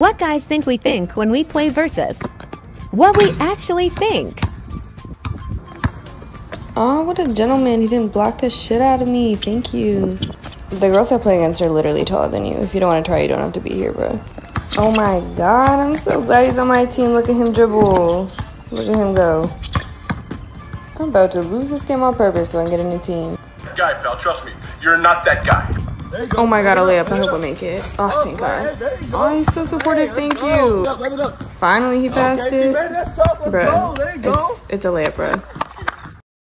What guys think we think when we play Versus? What we actually think. Oh, what a gentleman. He didn't block the shit out of me. Thank you. The girls I play against are literally taller than you. If you don't want to try, you don't have to be here, bro. Oh my god, I'm so glad he's on my team. Look at him dribble. Look at him go. I'm about to lose this game on purpose so I can get a new team. Guy, pal, trust me. You're not that guy. Oh my god, a layup. I hope I make it. Oh, thank god. Oh, he's so supportive. Thank you. Finally, he passed it. Bro, it's, it's a layup, bro.